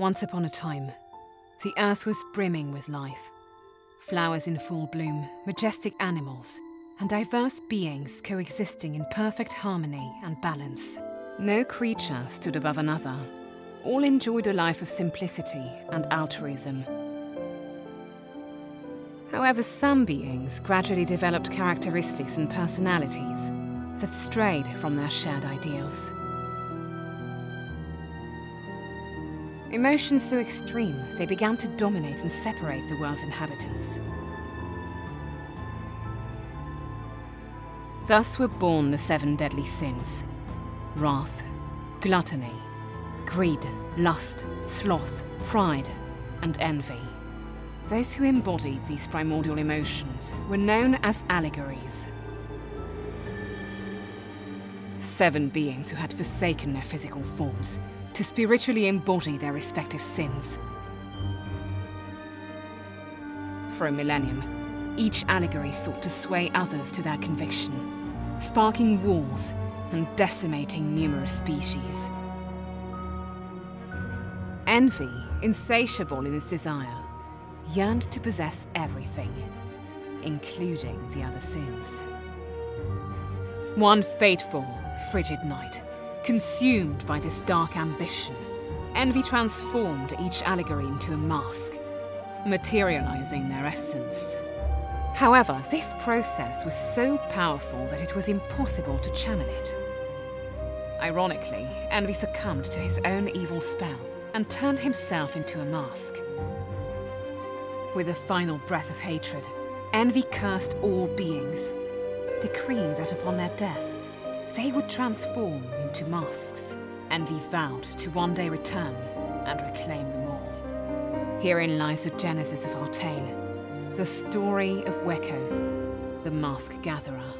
Once upon a time, the earth was brimming with life. Flowers in full bloom, majestic animals, and diverse beings coexisting in perfect harmony and balance. No creature stood above another. All enjoyed a life of simplicity and altruism. However, some beings gradually developed characteristics and personalities that strayed from their shared ideals. Emotions so extreme, they began to dominate and separate the world's inhabitants. Thus were born the seven deadly sins wrath, gluttony, greed, lust, sloth, pride, and envy. Those who embodied these primordial emotions were known as allegories. Seven beings who had forsaken their physical forms to spiritually embody their respective sins. For a millennium, each allegory sought to sway others to their conviction, sparking wars and decimating numerous species. Envy, insatiable in its desire, yearned to possess everything, including the other sins. One fateful, frigid night, consumed by this dark ambition, Envy transformed each allegory into a mask, materializing their essence. However, this process was so powerful that it was impossible to channel it. Ironically, Envy succumbed to his own evil spell and turned himself into a mask. With a final breath of hatred, Envy cursed all beings, decreeing that upon their death, they would transform into masks. Envy vowed to one day return and reclaim them all. Herein lies the genesis of our tale, the story of Weko, the Mask Gatherer.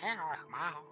hell, Mao.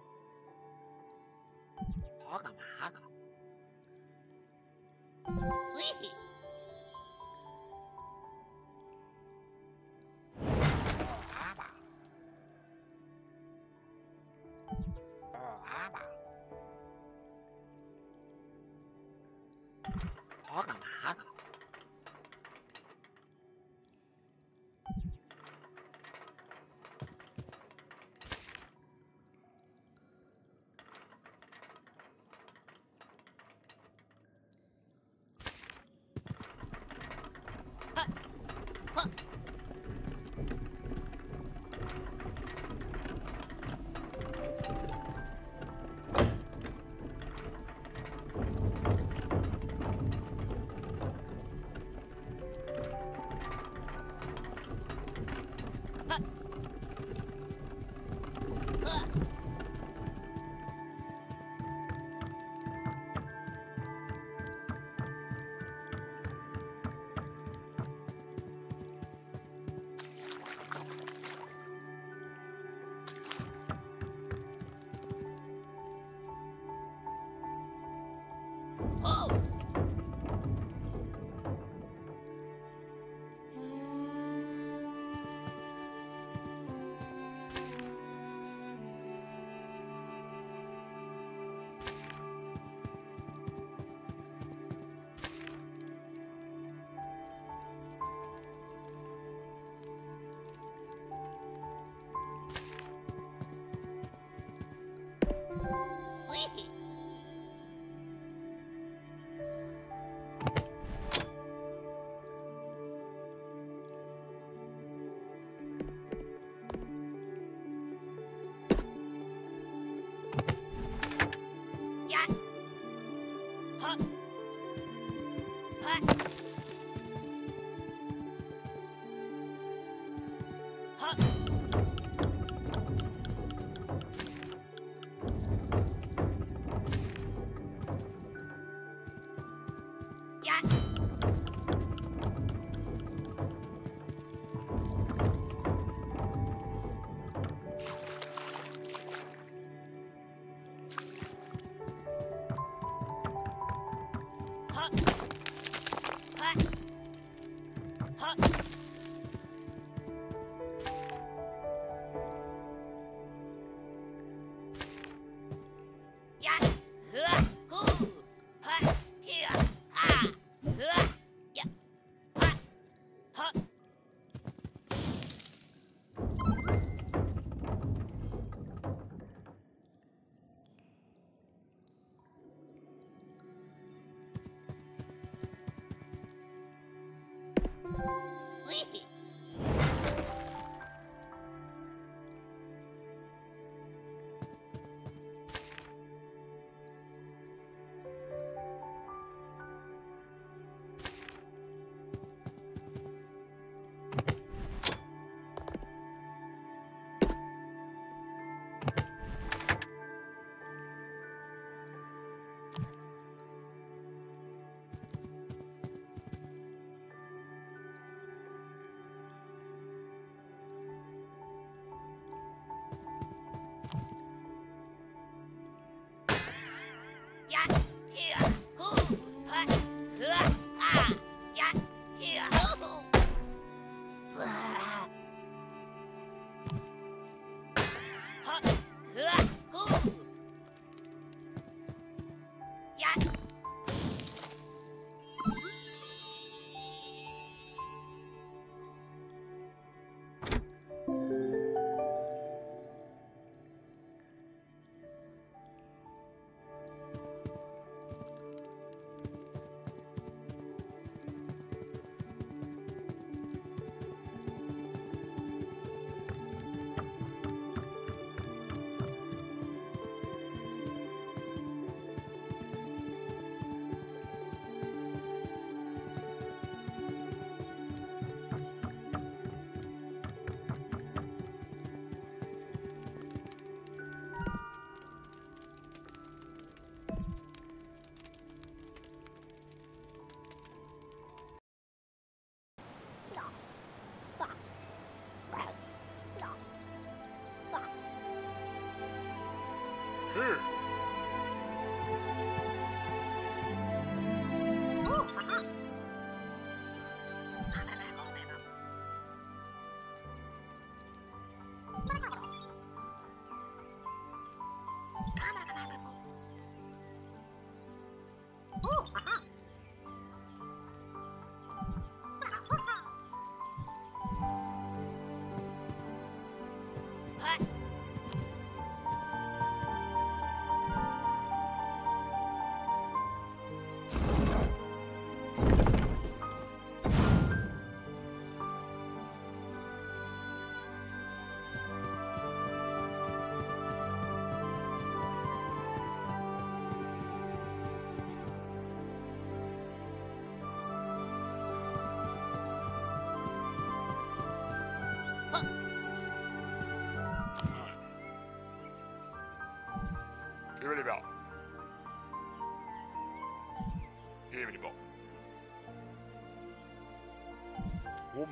我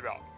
이리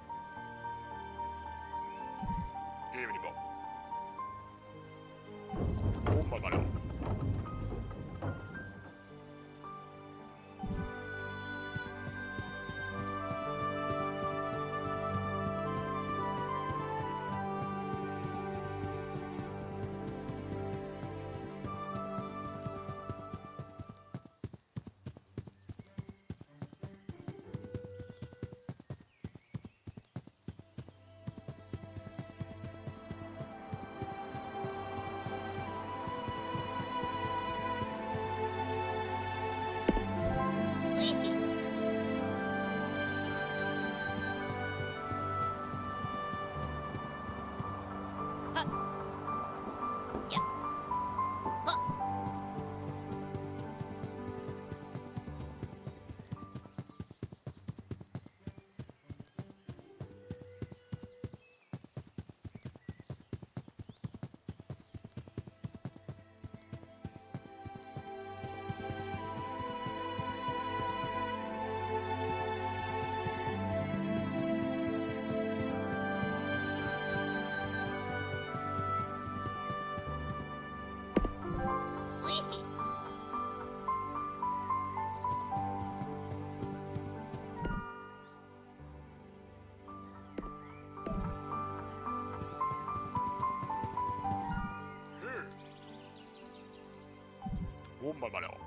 좋은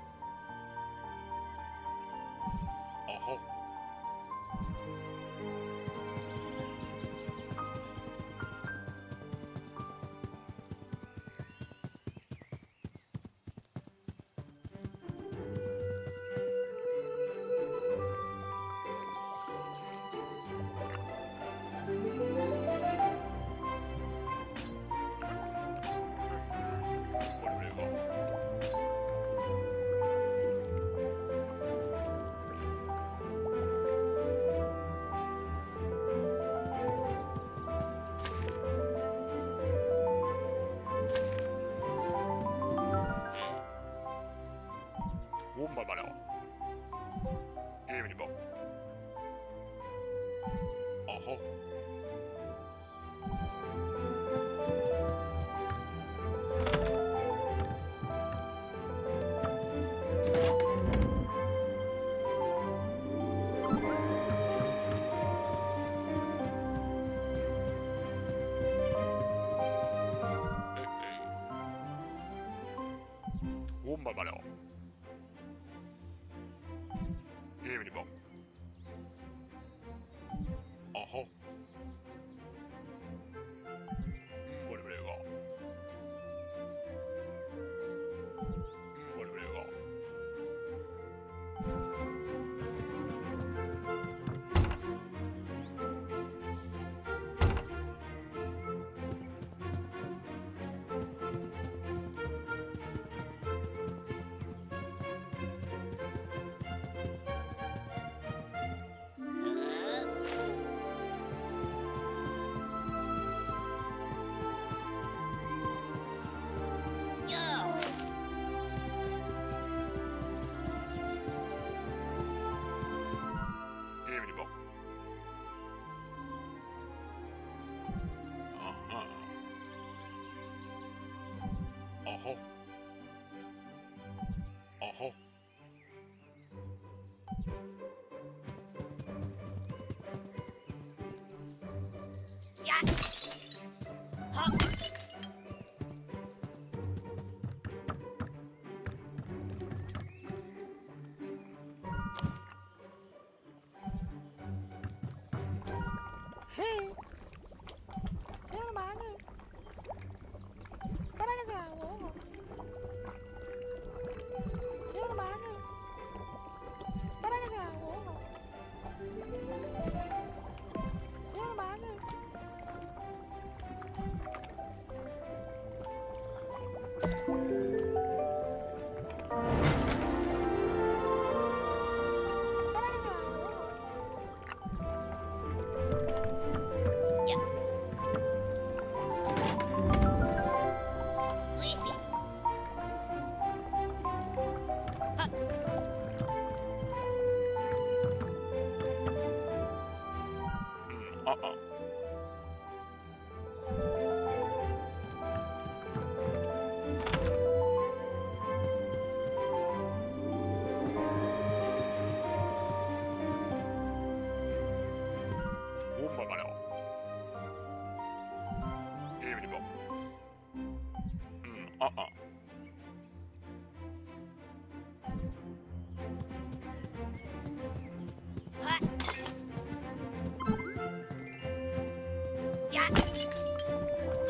좋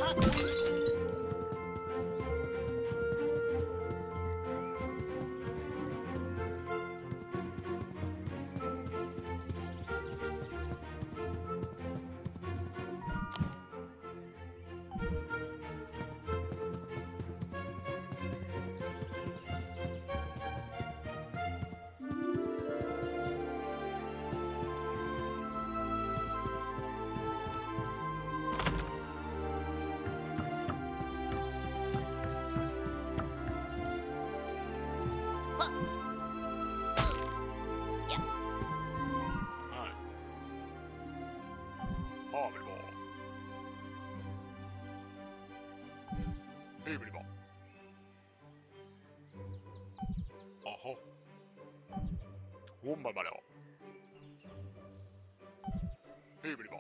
Ah! ヘイブリボ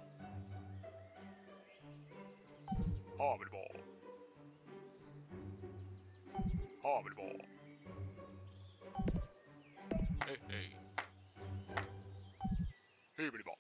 ハ。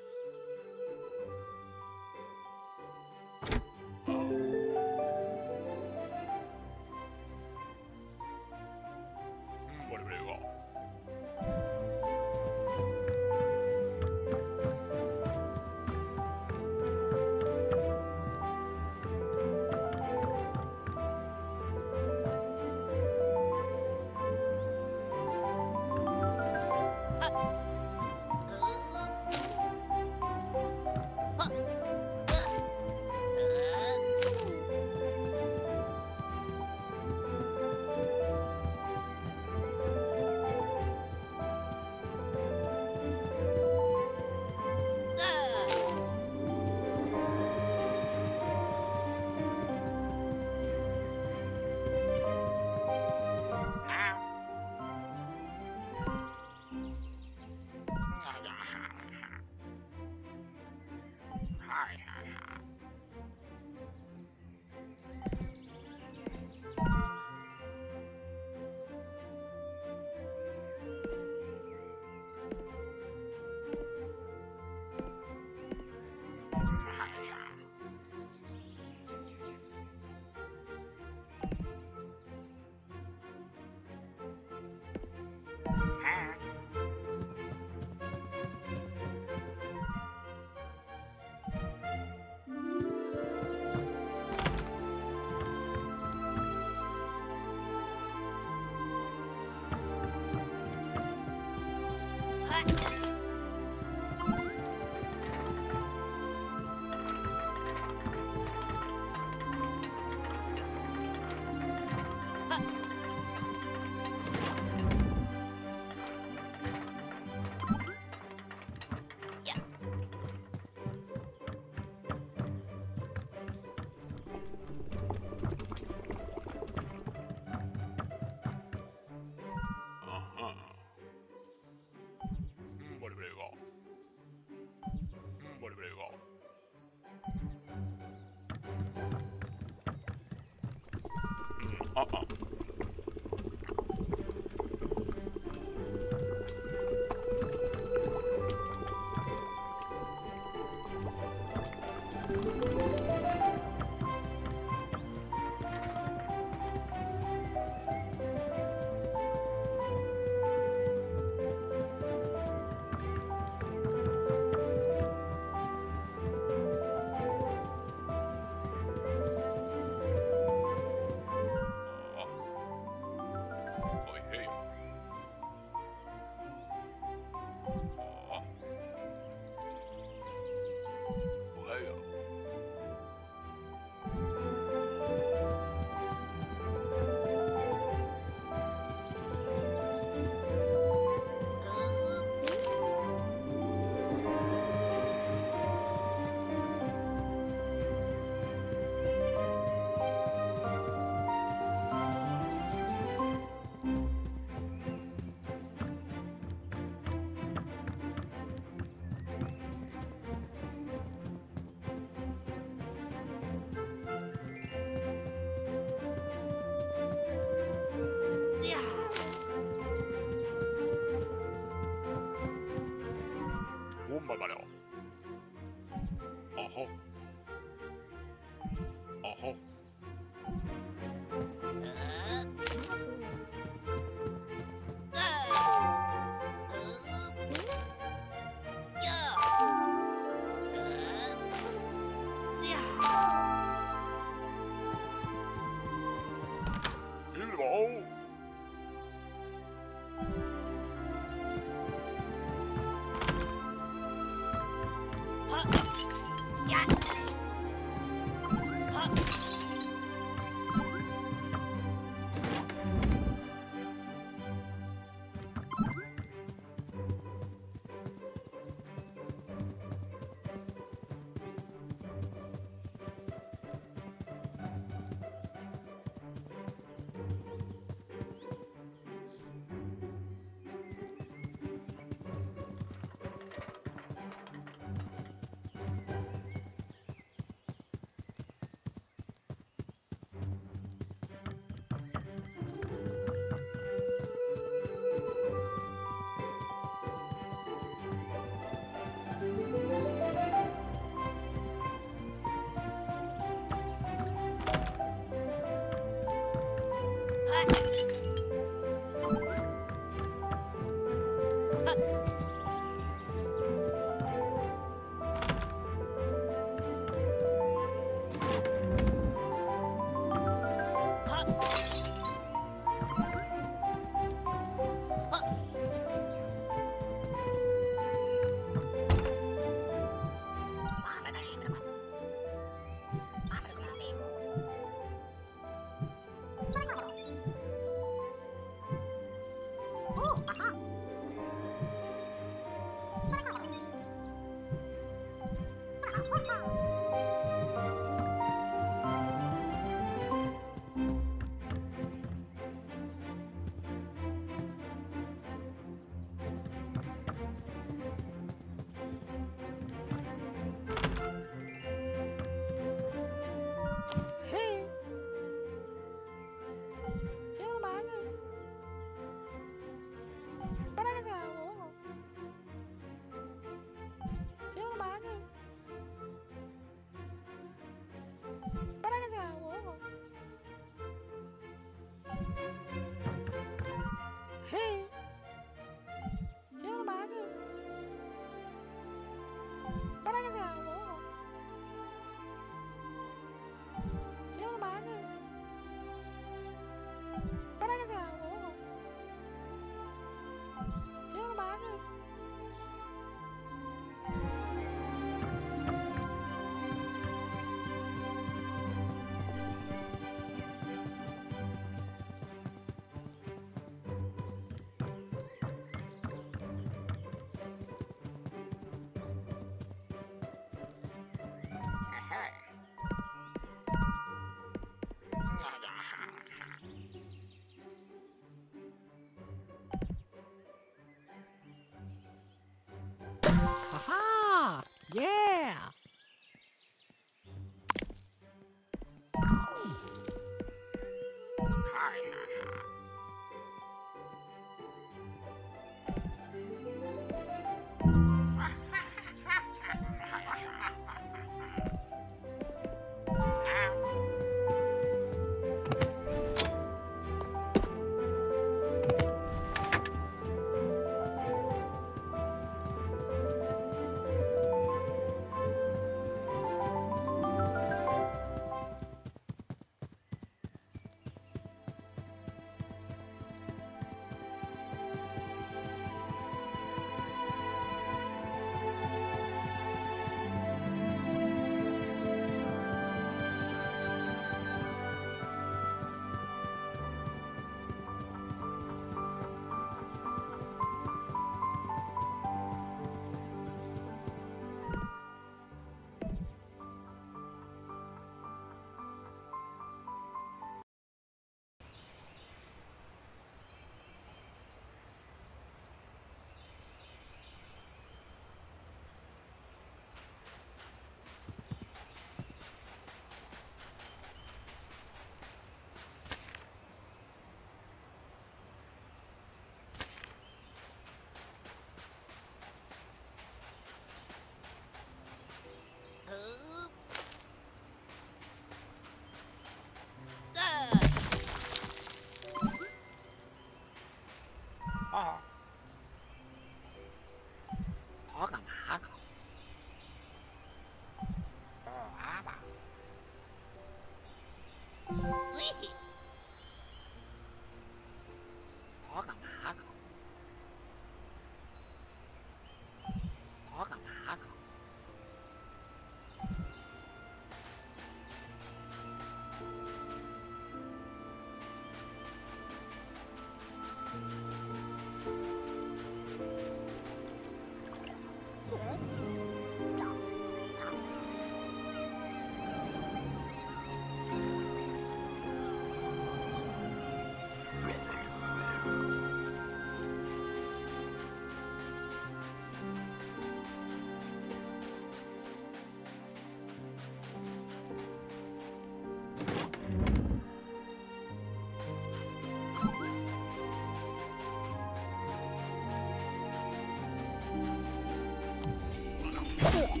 Yeah.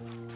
Yeah.